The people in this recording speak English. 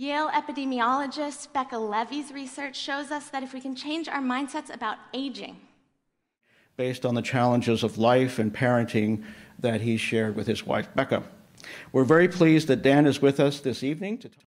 Yale epidemiologist Becca Levy's research shows us that if we can change our mindsets about aging, based on the challenges of life and parenting that he shared with his wife, Becca. We're very pleased that Dan is with us this evening to talk.